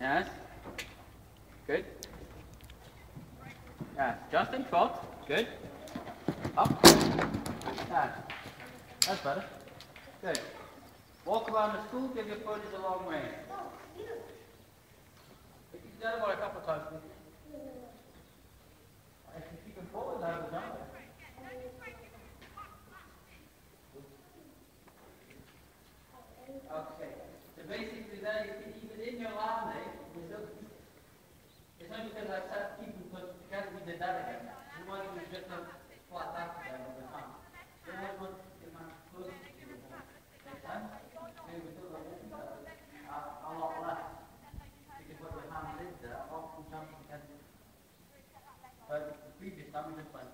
Yes. Good. Yes. Justin, trot. Good. Up. Yes. That's better. Good. Walk around the school, give your ponies a long way. You can do that about a couple of times. If you keep them forward, that'll be. Okay. So basically there you can even in your no, adalah saat ibu menunjukkan di negara ya. semua menunjukkan kekuatan dan kebenaran. Semua menunjukkan terus dan ini betul betul Allah lah kita berhamil dan Allah punya kita tapi di samping depan